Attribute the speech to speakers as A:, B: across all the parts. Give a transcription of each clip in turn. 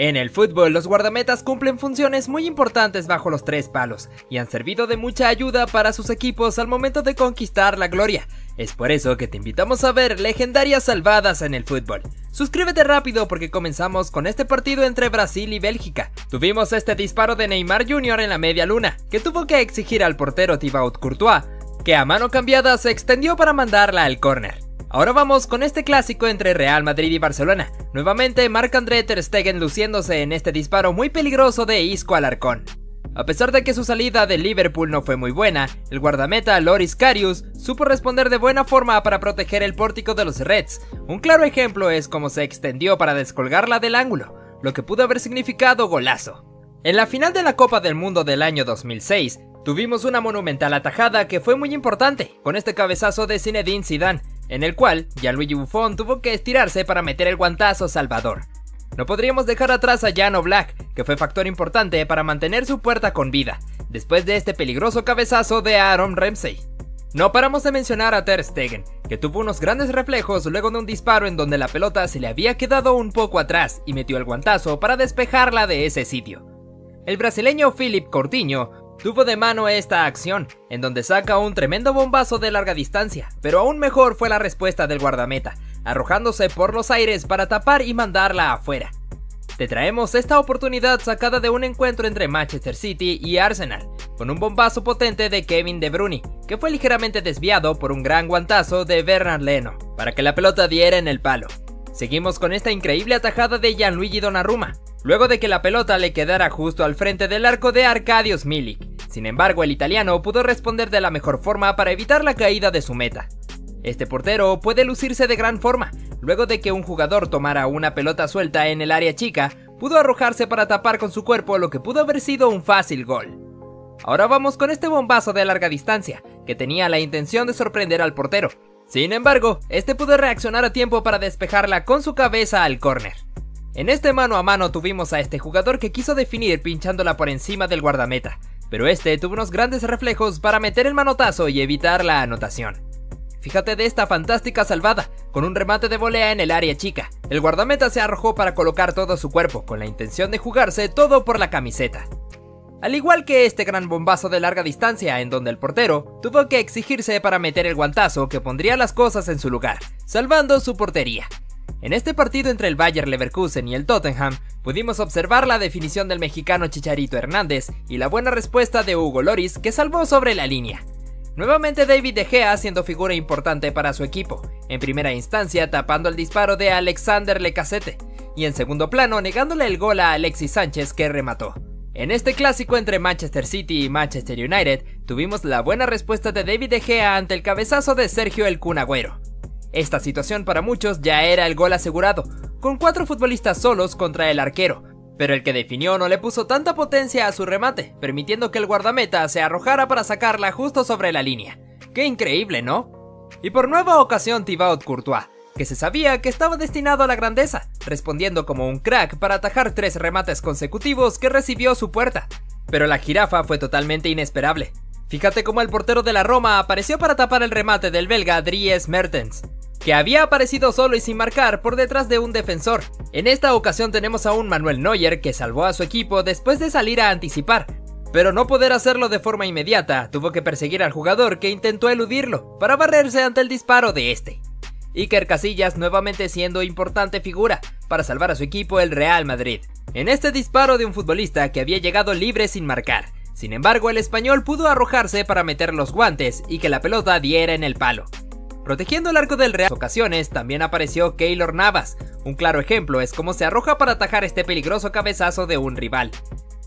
A: En el fútbol, los guardametas cumplen funciones muy importantes bajo los tres palos y han servido de mucha ayuda para sus equipos al momento de conquistar la gloria. Es por eso que te invitamos a ver legendarias salvadas en el fútbol. Suscríbete rápido porque comenzamos con este partido entre Brasil y Bélgica. Tuvimos este disparo de Neymar Jr. en la media luna, que tuvo que exigir al portero Thibaut Courtois, que a mano cambiada se extendió para mandarla al córner. Ahora vamos con este clásico entre Real Madrid y Barcelona. Nuevamente Marc-André Ter Stegen luciéndose en este disparo muy peligroso de Isco Alarcón. A pesar de que su salida de Liverpool no fue muy buena, el guardameta Loris Karius supo responder de buena forma para proteger el pórtico de los Reds. Un claro ejemplo es cómo se extendió para descolgarla del ángulo, lo que pudo haber significado golazo. En la final de la Copa del Mundo del año 2006, tuvimos una monumental atajada que fue muy importante, con este cabezazo de Zinedine Zidane, en el cual Gianluigi Buffon tuvo que estirarse para meter el guantazo salvador. No podríamos dejar atrás a Jan Black, que fue factor importante para mantener su puerta con vida, después de este peligroso cabezazo de Aaron Ramsey. No paramos de mencionar a Ter Stegen, que tuvo unos grandes reflejos luego de un disparo en donde la pelota se le había quedado un poco atrás y metió el guantazo para despejarla de ese sitio. El brasileño Philip Cortiño Tuvo de mano esta acción, en donde saca un tremendo bombazo de larga distancia, pero aún mejor fue la respuesta del guardameta, arrojándose por los aires para tapar y mandarla afuera. Te traemos esta oportunidad sacada de un encuentro entre Manchester City y Arsenal, con un bombazo potente de Kevin De Bruyne, que fue ligeramente desviado por un gran guantazo de Bernard Leno, para que la pelota diera en el palo. Seguimos con esta increíble atajada de Gianluigi Donnarumma, luego de que la pelota le quedara justo al frente del arco de Arkadiusz Milik. Sin embargo, el italiano pudo responder de la mejor forma para evitar la caída de su meta. Este portero puede lucirse de gran forma, luego de que un jugador tomara una pelota suelta en el área chica, pudo arrojarse para tapar con su cuerpo lo que pudo haber sido un fácil gol. Ahora vamos con este bombazo de larga distancia, que tenía la intención de sorprender al portero. Sin embargo, este pudo reaccionar a tiempo para despejarla con su cabeza al córner. En este mano a mano tuvimos a este jugador que quiso definir pinchándola por encima del guardameta, pero este tuvo unos grandes reflejos para meter el manotazo y evitar la anotación. Fíjate de esta fantástica salvada, con un remate de volea en el área chica. El guardameta se arrojó para colocar todo su cuerpo, con la intención de jugarse todo por la camiseta. Al igual que este gran bombazo de larga distancia en donde el portero tuvo que exigirse para meter el guantazo que pondría las cosas en su lugar, salvando su portería. En este partido entre el Bayer Leverkusen y el Tottenham, pudimos observar la definición del mexicano Chicharito Hernández y la buena respuesta de Hugo Loris que salvó sobre la línea. Nuevamente David De Gea siendo figura importante para su equipo, en primera instancia tapando el disparo de Alexander Lecasete, y en segundo plano negándole el gol a Alexis Sánchez que remató. En este clásico entre Manchester City y Manchester United, tuvimos la buena respuesta de David De Gea ante el cabezazo de Sergio El Cunagüero. Esta situación para muchos ya era el gol asegurado, con cuatro futbolistas solos contra el arquero, pero el que definió no le puso tanta potencia a su remate, permitiendo que el guardameta se arrojara para sacarla justo sobre la línea. ¡Qué increíble, ¿no? Y por nueva ocasión Thibaut Courtois, que se sabía que estaba destinado a la grandeza, respondiendo como un crack para atajar tres remates consecutivos que recibió su puerta. Pero la jirafa fue totalmente inesperable. Fíjate cómo el portero de la Roma apareció para tapar el remate del belga Dries Mertens, que había aparecido solo y sin marcar por detrás de un defensor. En esta ocasión tenemos a un Manuel Neuer que salvó a su equipo después de salir a anticipar, pero no poder hacerlo de forma inmediata, tuvo que perseguir al jugador que intentó eludirlo para barrerse ante el disparo de este. Iker Casillas nuevamente siendo importante figura para salvar a su equipo el Real Madrid. En este disparo de un futbolista que había llegado libre sin marcar. Sin embargo, el español pudo arrojarse para meter los guantes y que la pelota diera en el palo. Protegiendo el arco del Real ocasiones también apareció Keylor Navas. Un claro ejemplo es cómo se arroja para atajar este peligroso cabezazo de un rival.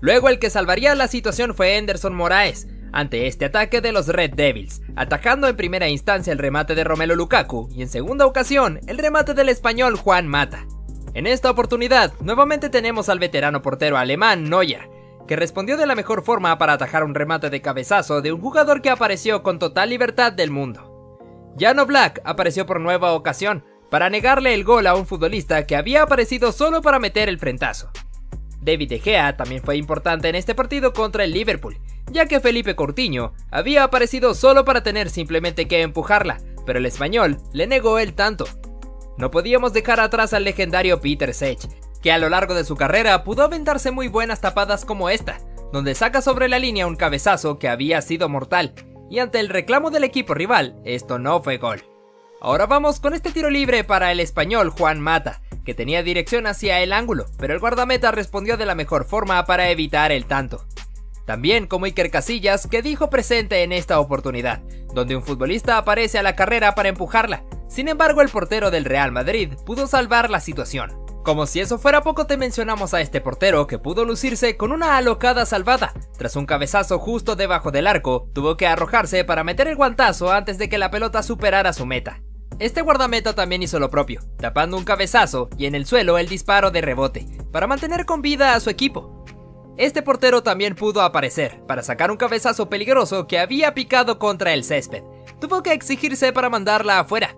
A: Luego el que salvaría la situación fue Anderson Moraes, ante este ataque de los Red Devils, atacando en primera instancia el remate de Romelo Lukaku y en segunda ocasión el remate del español Juan Mata. En esta oportunidad, nuevamente tenemos al veterano portero alemán Neuer, que respondió de la mejor forma para atajar un remate de cabezazo de un jugador que apareció con total libertad del mundo. Jano Black apareció por nueva ocasión, para negarle el gol a un futbolista que había aparecido solo para meter el frentazo. David De Gea también fue importante en este partido contra el Liverpool, ya que Felipe Cortiño había aparecido solo para tener simplemente que empujarla, pero el español le negó el tanto. No podíamos dejar atrás al legendario Peter Sech, que a lo largo de su carrera pudo aventarse muy buenas tapadas como esta, donde saca sobre la línea un cabezazo que había sido mortal, y ante el reclamo del equipo rival, esto no fue gol. Ahora vamos con este tiro libre para el español Juan Mata, que tenía dirección hacia el ángulo, pero el guardameta respondió de la mejor forma para evitar el tanto. También como Iker Casillas, que dijo presente en esta oportunidad, donde un futbolista aparece a la carrera para empujarla. Sin embargo, el portero del Real Madrid pudo salvar la situación. Como si eso fuera poco te mencionamos a este portero que pudo lucirse con una alocada salvada. Tras un cabezazo justo debajo del arco, tuvo que arrojarse para meter el guantazo antes de que la pelota superara su meta. Este guardameta también hizo lo propio, tapando un cabezazo y en el suelo el disparo de rebote, para mantener con vida a su equipo. Este portero también pudo aparecer, para sacar un cabezazo peligroso que había picado contra el césped. Tuvo que exigirse para mandarla afuera,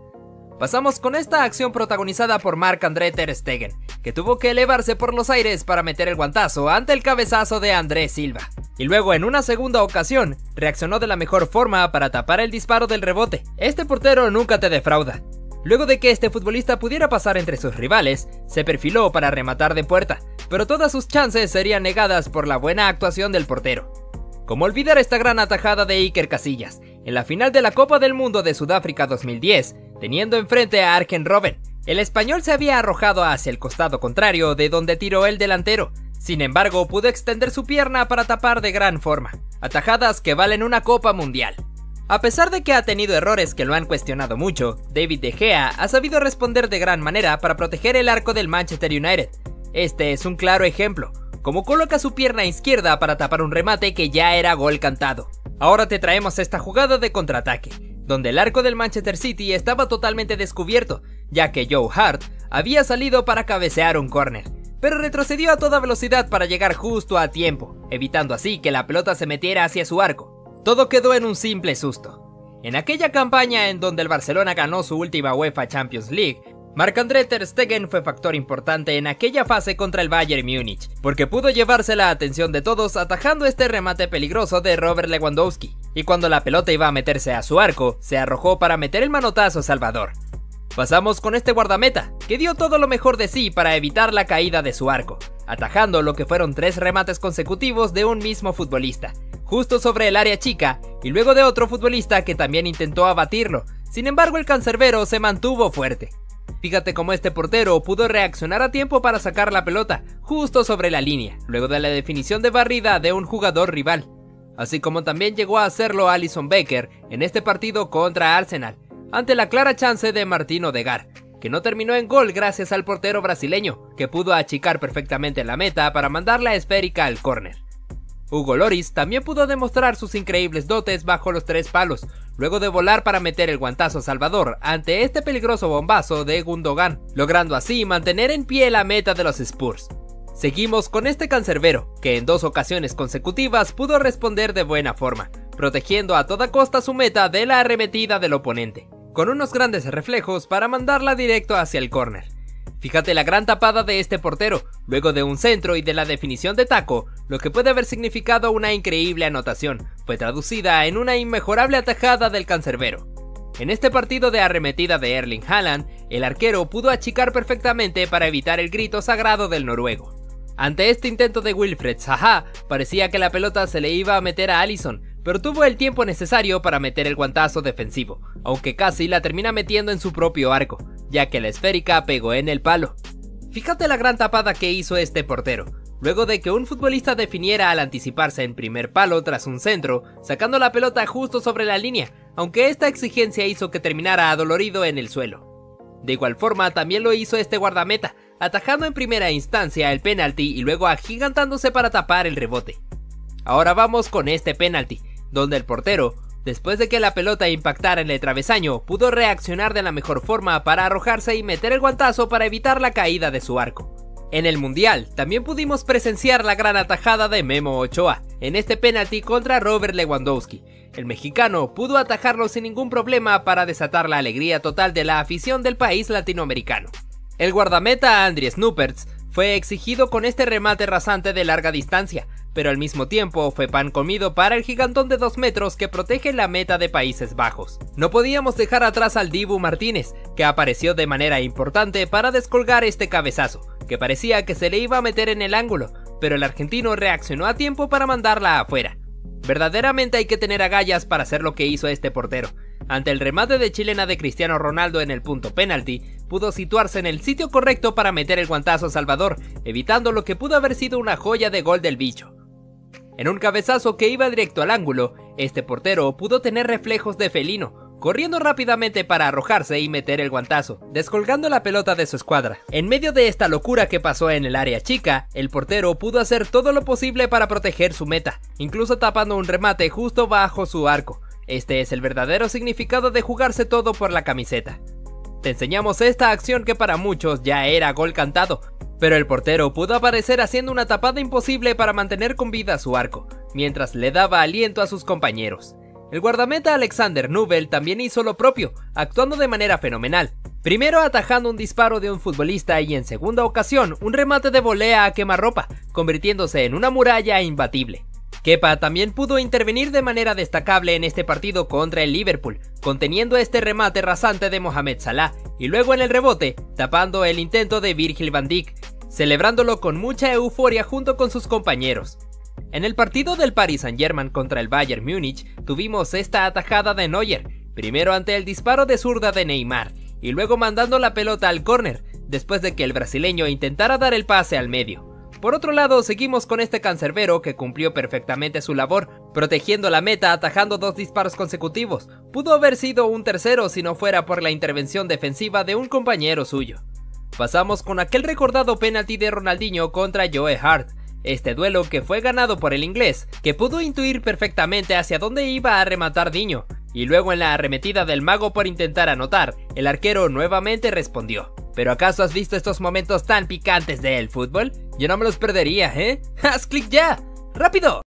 A: Pasamos con esta acción protagonizada por Marc-André Ter Stegen, que tuvo que elevarse por los aires para meter el guantazo ante el cabezazo de André Silva. Y luego en una segunda ocasión, reaccionó de la mejor forma para tapar el disparo del rebote. Este portero nunca te defrauda. Luego de que este futbolista pudiera pasar entre sus rivales, se perfiló para rematar de puerta, pero todas sus chances serían negadas por la buena actuación del portero. Como olvidar esta gran atajada de Iker Casillas, en la final de la Copa del Mundo de Sudáfrica 2010, teniendo enfrente a Arken Robben. El español se había arrojado hacia el costado contrario de donde tiró el delantero, sin embargo pudo extender su pierna para tapar de gran forma, atajadas que valen una Copa Mundial. A pesar de que ha tenido errores que lo han cuestionado mucho, David De Gea ha sabido responder de gran manera para proteger el arco del Manchester United. Este es un claro ejemplo, como coloca su pierna izquierda para tapar un remate que ya era gol cantado. Ahora te traemos esta jugada de contraataque, donde el arco del Manchester City estaba totalmente descubierto, ya que Joe Hart había salido para cabecear un córner, pero retrocedió a toda velocidad para llegar justo a tiempo, evitando así que la pelota se metiera hacia su arco. Todo quedó en un simple susto. En aquella campaña en donde el Barcelona ganó su última UEFA Champions League, Marc-André Ter Stegen fue factor importante en aquella fase contra el Bayern Múnich, porque pudo llevarse la atención de todos atajando este remate peligroso de Robert Lewandowski, y cuando la pelota iba a meterse a su arco, se arrojó para meter el manotazo Salvador. Pasamos con este guardameta, que dio todo lo mejor de sí para evitar la caída de su arco, atajando lo que fueron tres remates consecutivos de un mismo futbolista, justo sobre el área chica, y luego de otro futbolista que también intentó abatirlo, sin embargo el cancerbero se mantuvo fuerte. Fíjate cómo este portero pudo reaccionar a tiempo para sacar la pelota, justo sobre la línea, luego de la definición de barrida de un jugador rival. Así como también llegó a hacerlo Alison Baker en este partido contra Arsenal, ante la clara chance de Martino Odegar, que no terminó en gol gracias al portero brasileño, que pudo achicar perfectamente la meta para mandar la esférica al córner. Hugo Loris también pudo demostrar sus increíbles dotes bajo los tres palos, luego de volar para meter el guantazo Salvador ante este peligroso bombazo de Gundogan, logrando así mantener en pie la meta de los Spurs. Seguimos con este cancerbero, que en dos ocasiones consecutivas pudo responder de buena forma, protegiendo a toda costa su meta de la arremetida del oponente, con unos grandes reflejos para mandarla directo hacia el córner. Fíjate la gran tapada de este portero, luego de un centro y de la definición de taco, lo que puede haber significado una increíble anotación, fue traducida en una inmejorable atajada del cancerbero. En este partido de arremetida de Erling Haaland, el arquero pudo achicar perfectamente para evitar el grito sagrado del noruego. Ante este intento de Wilfred Zaha, parecía que la pelota se le iba a meter a Allison, pero tuvo el tiempo necesario para meter el guantazo defensivo, aunque casi la termina metiendo en su propio arco, ya que la esférica pegó en el palo. Fíjate la gran tapada que hizo este portero, luego de que un futbolista definiera al anticiparse en primer palo tras un centro, sacando la pelota justo sobre la línea, aunque esta exigencia hizo que terminara adolorido en el suelo. De igual forma también lo hizo este guardameta, atajando en primera instancia el penalti y luego agigantándose para tapar el rebote. Ahora vamos con este penalti, donde el portero, después de que la pelota impactara en el travesaño, pudo reaccionar de la mejor forma para arrojarse y meter el guantazo para evitar la caída de su arco. En el Mundial también pudimos presenciar la gran atajada de Memo Ochoa en este penalti contra Robert Lewandowski. El mexicano pudo atajarlo sin ningún problema para desatar la alegría total de la afición del país latinoamericano. El guardameta Andries Snupperts fue exigido con este remate rasante de larga distancia, pero al mismo tiempo fue pan comido para el gigantón de 2 metros que protege la meta de Países Bajos. No podíamos dejar atrás al Dibu Martínez, que apareció de manera importante para descolgar este cabezazo, que parecía que se le iba a meter en el ángulo, pero el argentino reaccionó a tiempo para mandarla afuera. Verdaderamente hay que tener agallas para hacer lo que hizo este portero. Ante el remate de chilena de Cristiano Ronaldo en el punto penalti, pudo situarse en el sitio correcto para meter el guantazo a Salvador, evitando lo que pudo haber sido una joya de gol del bicho. En un cabezazo que iba directo al ángulo, este portero pudo tener reflejos de felino, corriendo rápidamente para arrojarse y meter el guantazo, descolgando la pelota de su escuadra. En medio de esta locura que pasó en el área chica, el portero pudo hacer todo lo posible para proteger su meta, incluso tapando un remate justo bajo su arco. Este es el verdadero significado de jugarse todo por la camiseta. Te enseñamos esta acción que para muchos ya era gol cantado, pero el portero pudo aparecer haciendo una tapada imposible para mantener con vida su arco, mientras le daba aliento a sus compañeros. El guardameta Alexander Nubel también hizo lo propio, actuando de manera fenomenal. Primero atajando un disparo de un futbolista y en segunda ocasión un remate de volea a quemarropa, convirtiéndose en una muralla imbatible. Kepa también pudo intervenir de manera destacable en este partido contra el Liverpool, conteniendo este remate rasante de Mohamed Salah y luego en el rebote, tapando el intento de Virgil van Dijk, celebrándolo con mucha euforia junto con sus compañeros. En el partido del Paris Saint-Germain contra el Bayern Múnich tuvimos esta atajada de Neuer, primero ante el disparo de zurda de Neymar y luego mandando la pelota al córner, después de que el brasileño intentara dar el pase al medio. Por otro lado, seguimos con este cancerbero que cumplió perfectamente su labor, protegiendo la meta atajando dos disparos consecutivos. Pudo haber sido un tercero si no fuera por la intervención defensiva de un compañero suyo. Pasamos con aquel recordado penalti de Ronaldinho contra Joe Hart, este duelo que fue ganado por el inglés, que pudo intuir perfectamente hacia dónde iba a rematar Diño, y luego en la arremetida del mago por intentar anotar, el arquero nuevamente respondió. ¿Pero acaso has visto estos momentos tan picantes del fútbol? Yo no me los perdería, ¿eh? ¡Haz clic ya! ¡Rápido!